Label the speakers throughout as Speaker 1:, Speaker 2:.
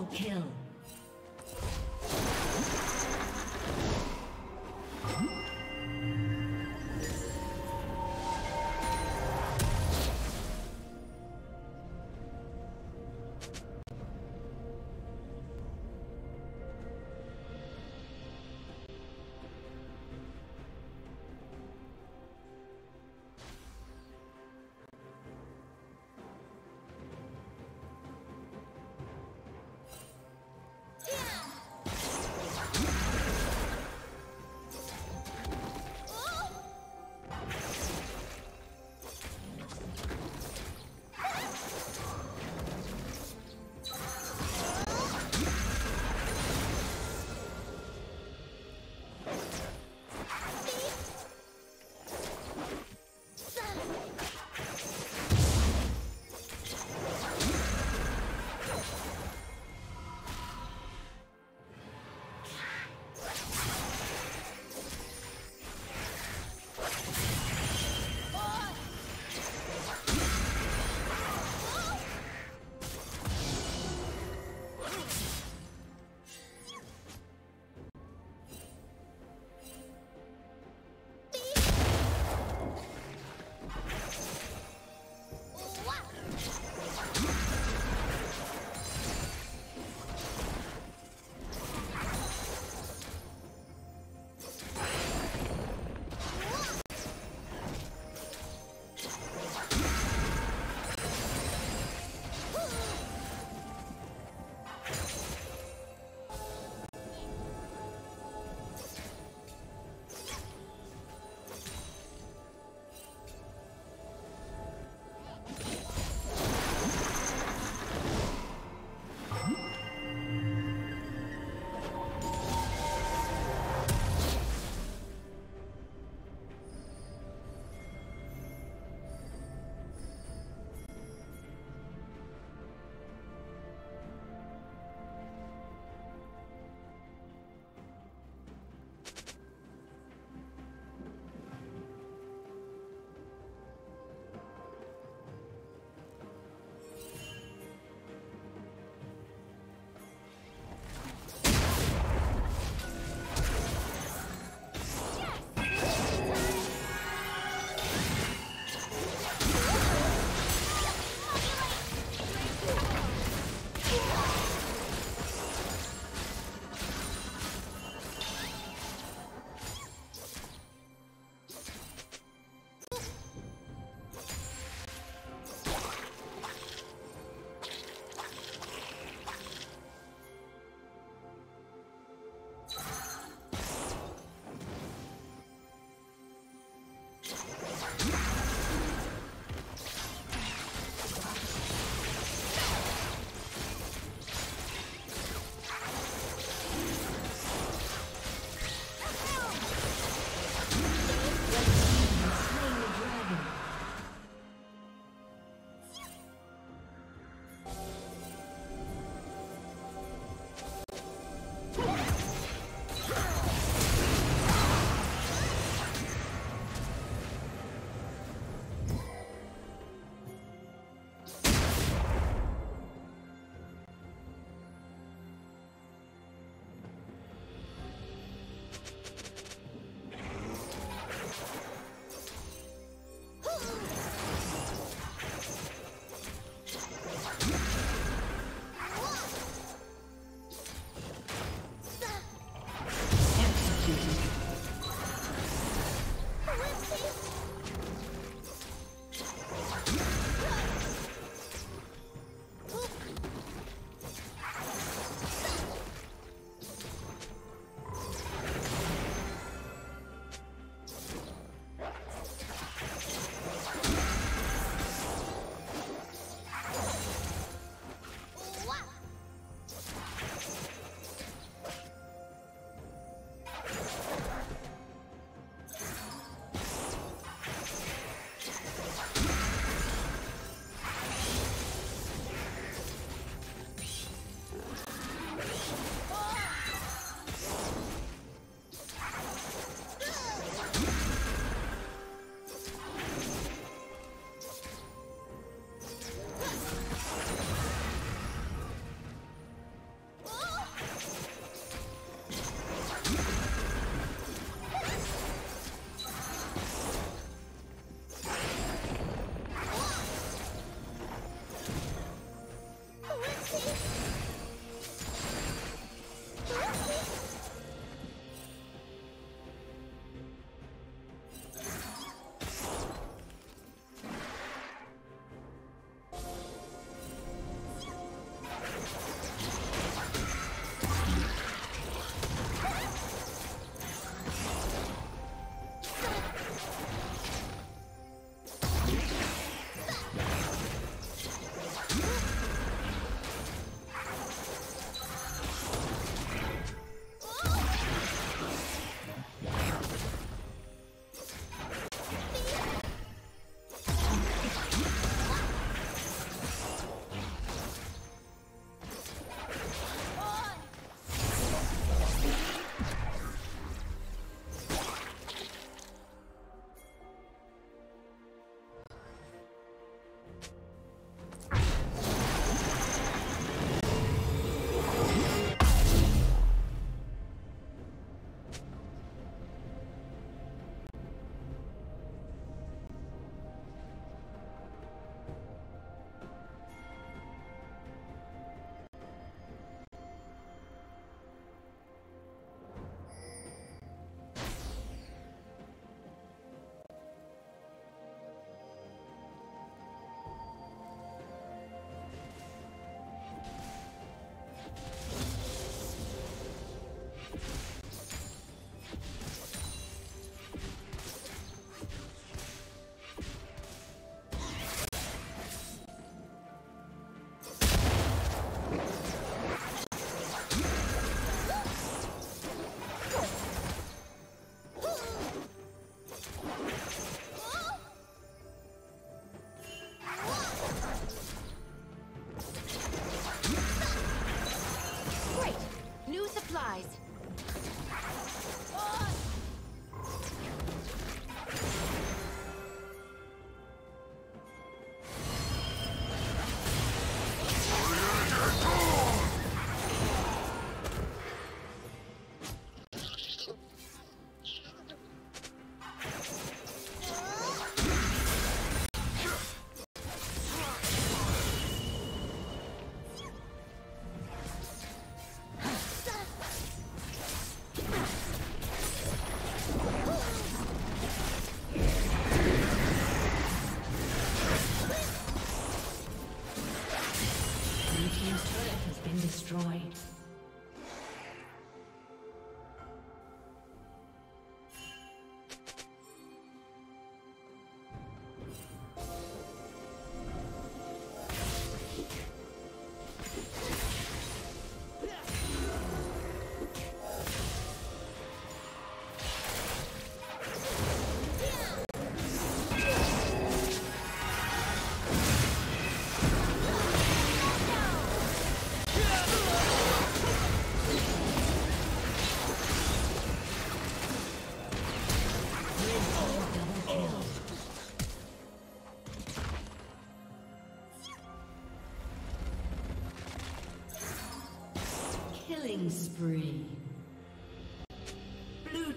Speaker 1: Double kill.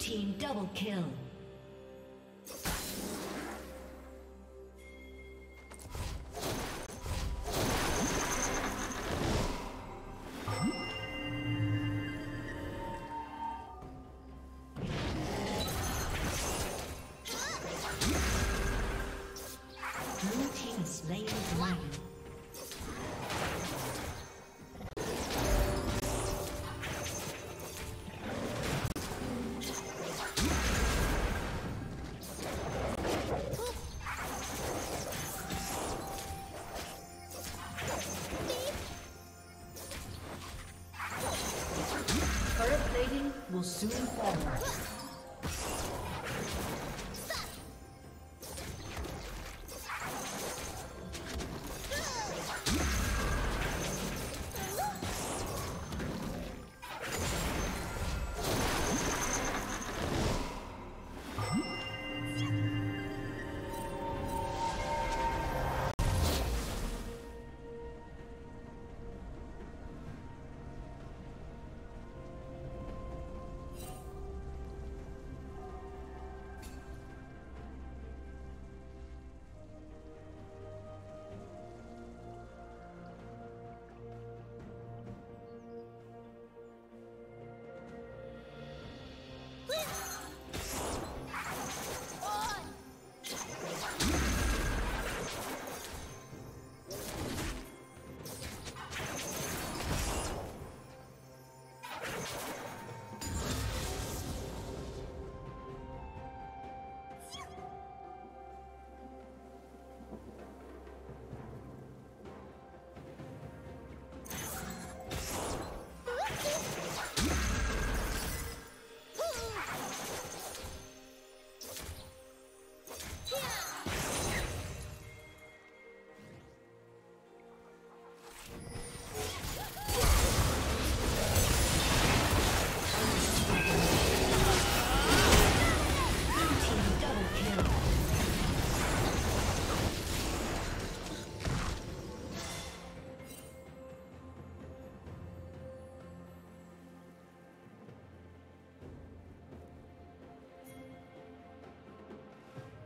Speaker 1: Team double kill. Soon fall.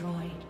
Speaker 1: Destroyed.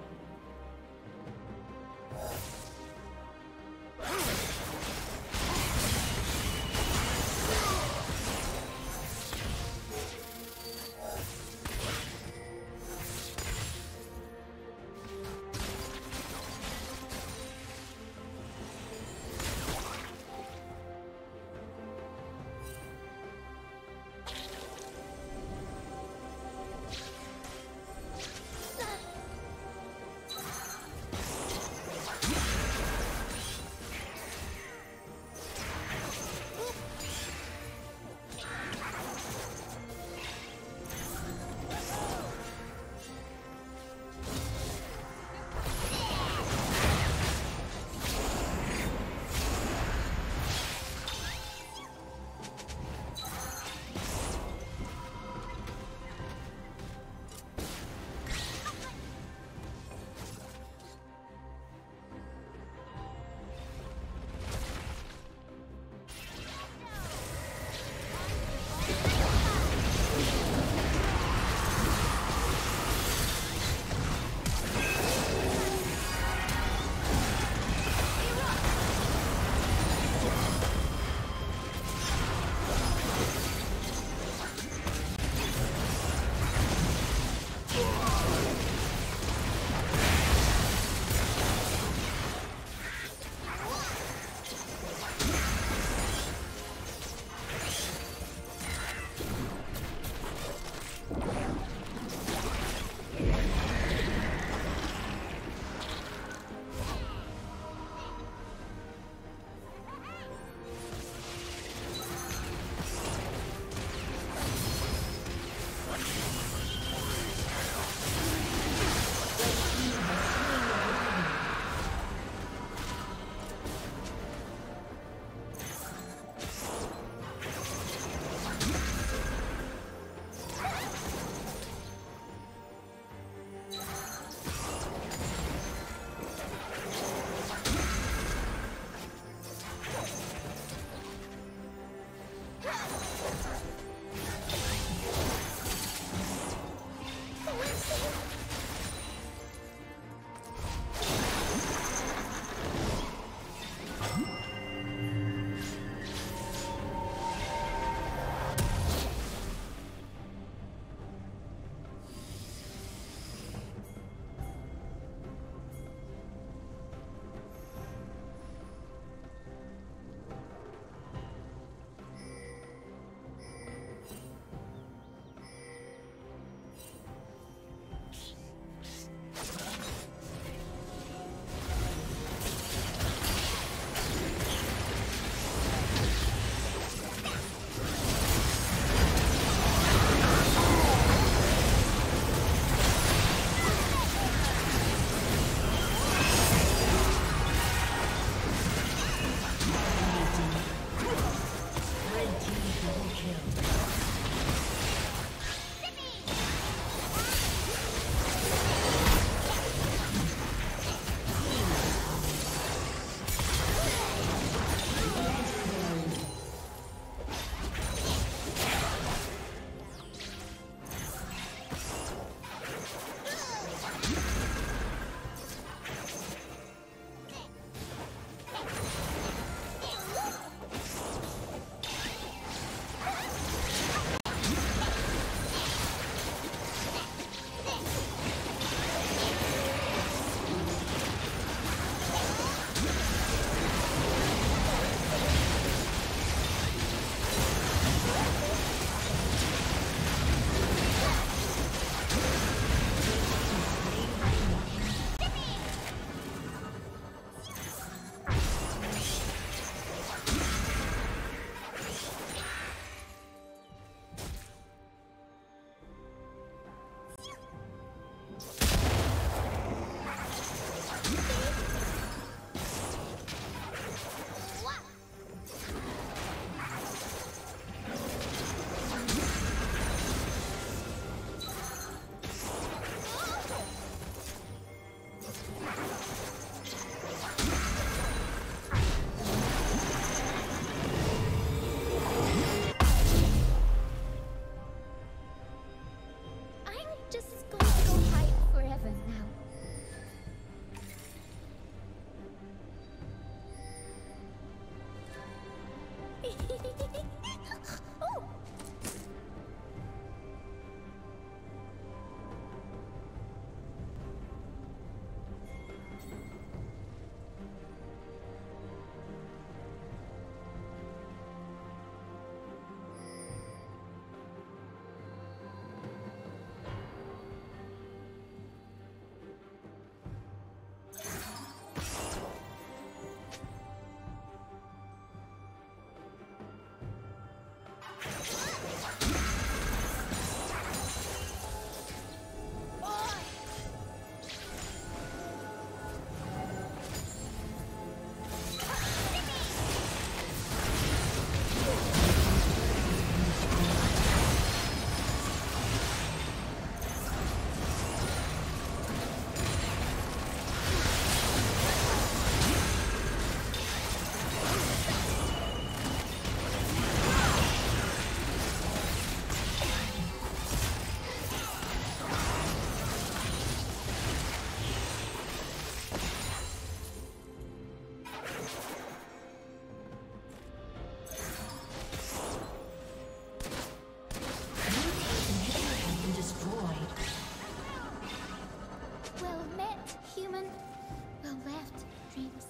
Speaker 1: dreams.